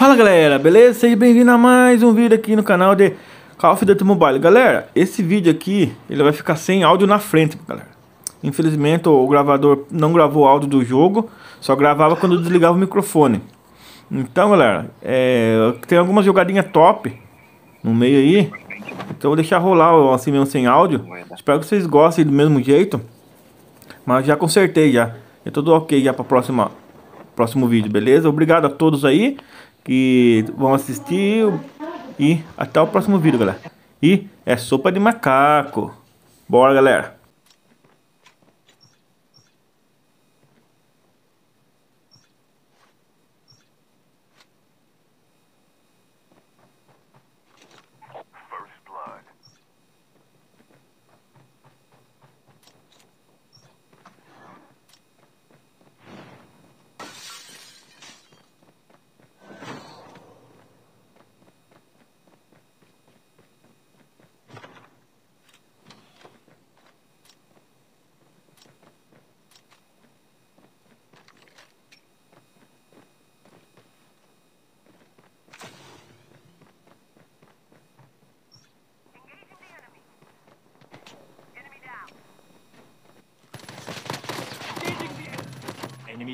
Fala galera, beleza? Seja bem-vindo a mais um vídeo aqui no canal de Call of Duty Mobile. Galera, esse vídeo aqui, ele vai ficar sem áudio na frente, galera. Infelizmente o gravador não gravou áudio do jogo, só gravava quando desligava o microfone. Então galera, é, tem algumas jogadinhas top no meio aí. Então vou deixar rolar assim mesmo sem áudio. Espero que vocês gostem do mesmo jeito. Mas já consertei já, é tudo ok já para próxima próximo vídeo, beleza? Obrigado a todos aí que vão assistir e até o próximo vídeo, galera. E é sopa de macaco. Bora, galera.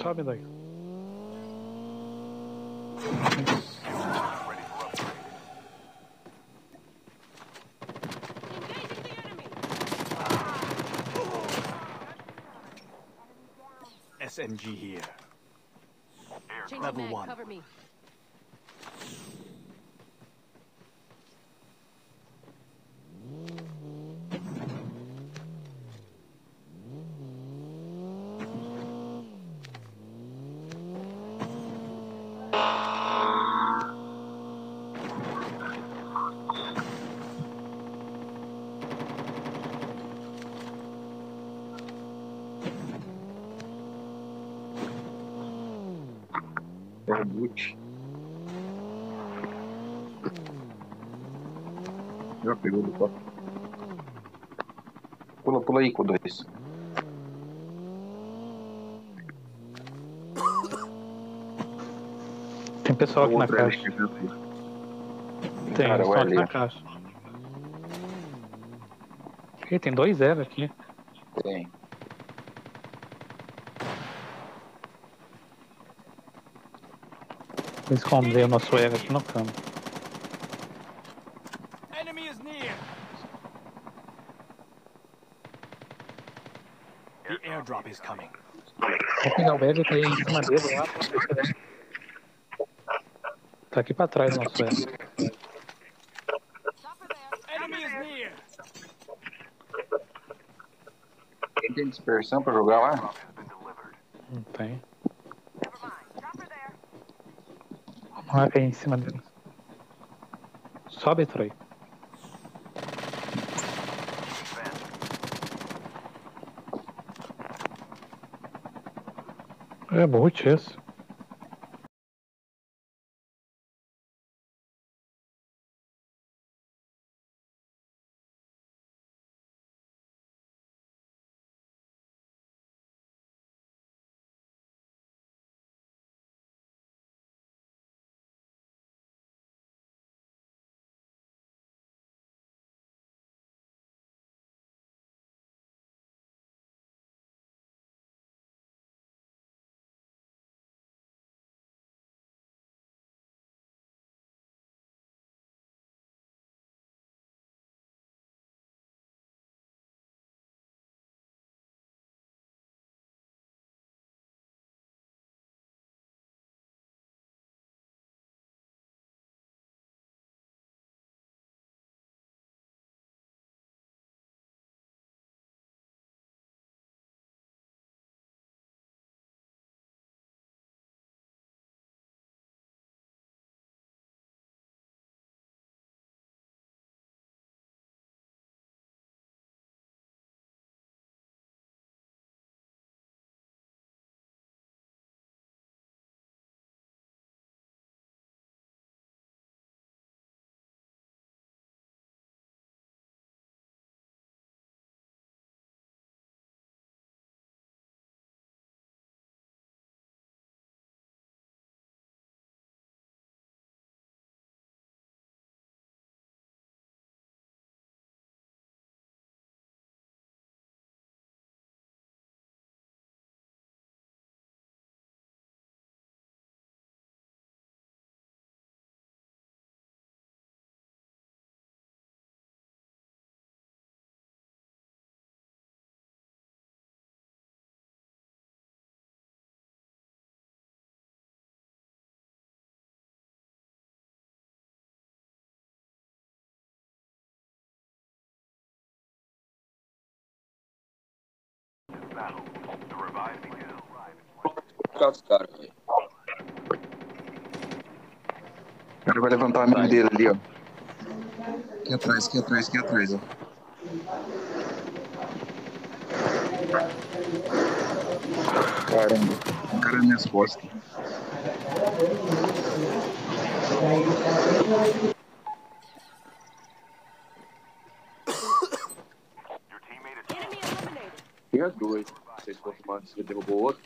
Tommy like. SMG here. Level one. Cover me. Já pegou do copo. Pula, pula aí com dois. Tem pessoal aqui na caixa. Tem, Cara, o aqui na caixa. Ih, tem dois zero aqui. Tem. Vou esconder o nosso ego aqui no canto. Enemy is near. The airdrop is coming. Pegar o que aí em cima dele lá. Tá aqui pra trás o nosso near. Quem tem dispersão pra jogar lá? Não tem. Vamos lá cair em cima dele. Sobe, Troy. É boot esse. O cara vai levantar a mira dele ali, ó. Aqui atrás, aqui atrás, aqui atrás, ó. Caramba, o cara nas minhas costas. Your teammate is Enemy eliminated. Tinha dois. Não sei se confirmado se ele derrubou o outro.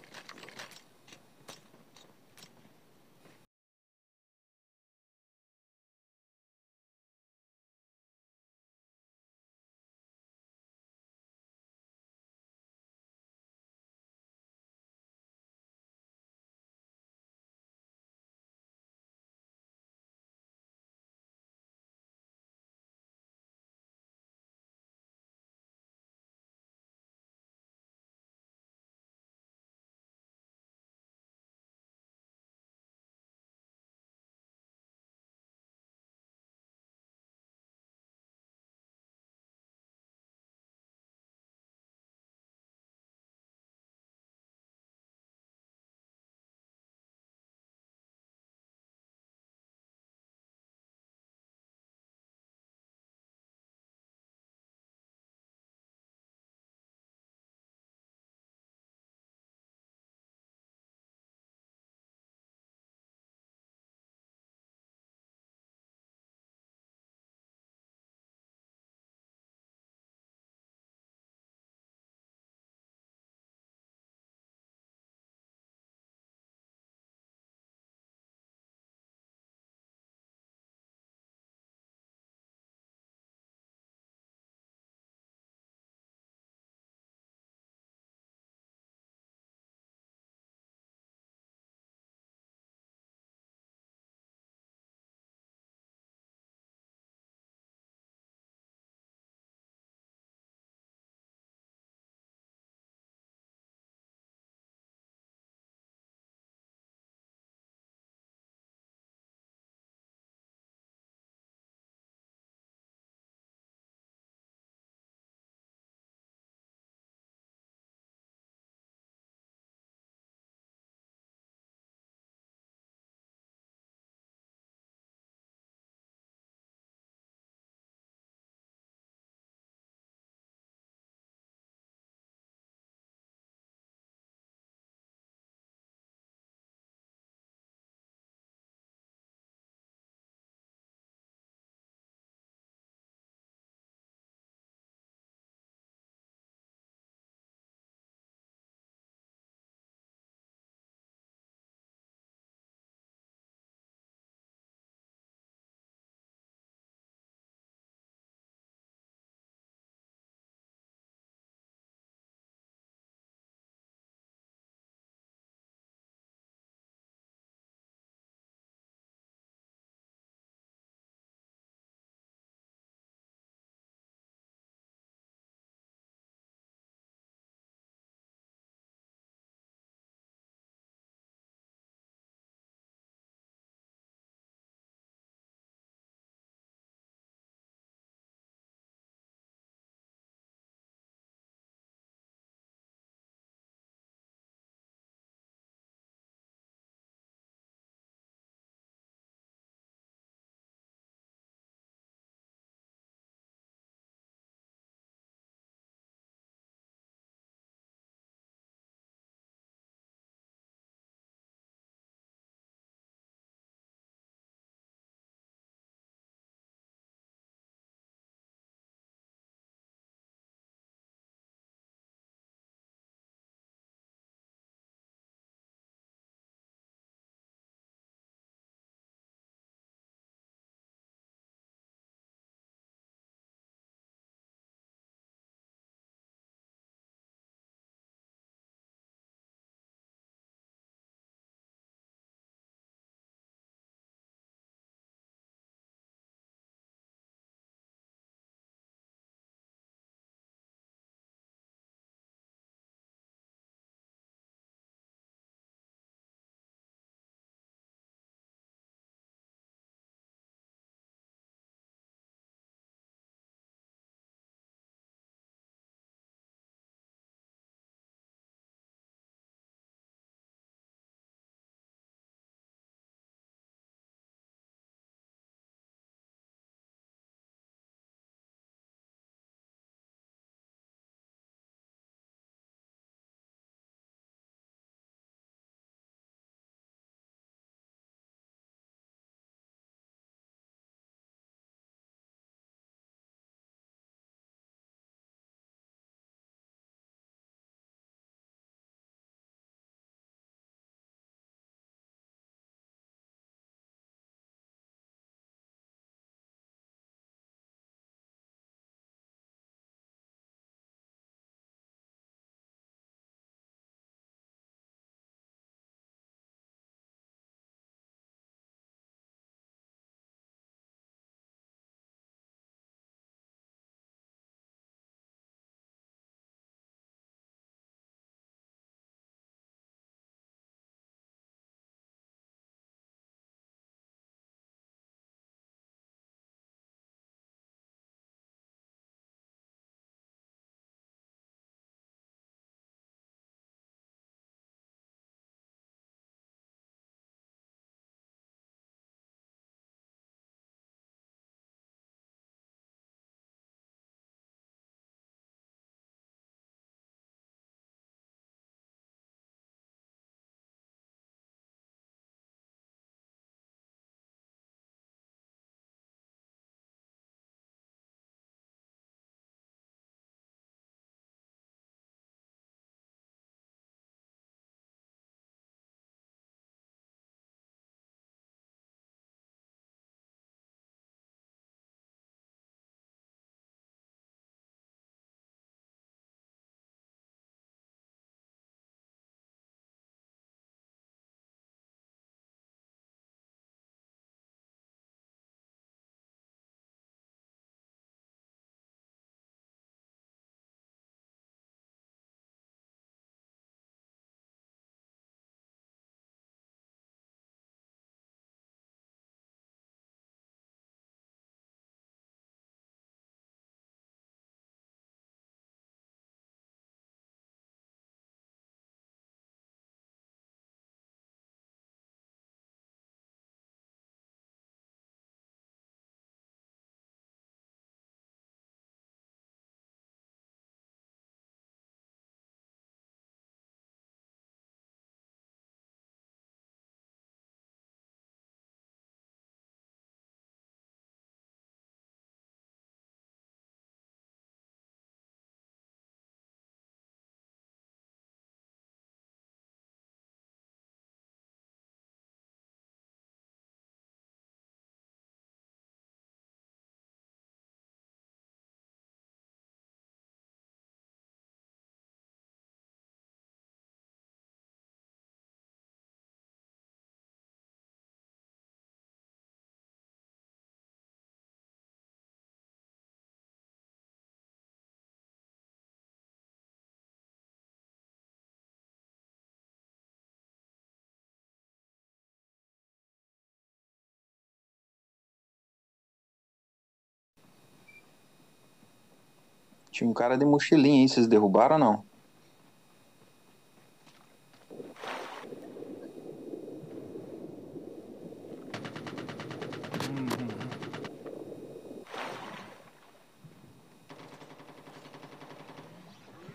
Tinha um cara de mochilinha aí, vocês derrubaram ou não?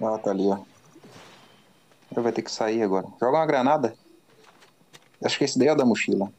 Ah, tá ali, ó. Ele vai ter que sair agora. Joga uma granada. Acho que esse daí é o da mochila.